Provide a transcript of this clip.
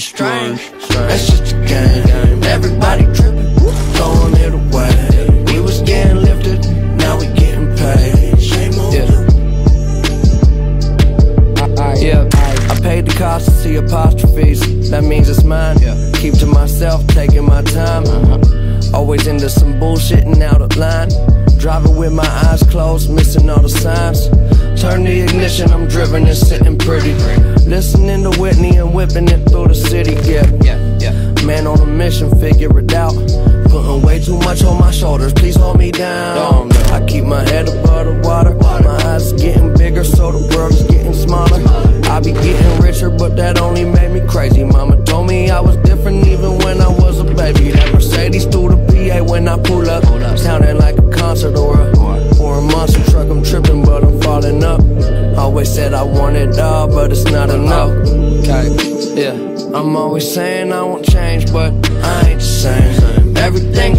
everything's strange. That's just a game. Everybody tripping, throwing it away. We was getting lifted, now we getting paid. Yeah. Yeah, I paid the cost to see apostrophes. That means it's mine. Keep to myself, taking my time. Uh-huh. Always into some bullshitting out of line. Driving with my eyes closed, missing all the signs. Turn the ignition, I'm driven and sitting pretty. Listening to Whitney and whipping it through the city. Yeah, yeah, yeah. Man on a mission, figure it out. Putting way too much on my shoulders, please hold me down. I keep my head above the water. My eyes getting bigger, so the world is getting smaller. I be getting richer, but that only made me crazy. Mama told me I was different even when I was a baby. That Mercedes through the PA when I pull up. Sounding like a concert or a, or said I want it all, but it's not enough. Okay, yeah. I'm always saying I won't change, but I ain't the same. Everything's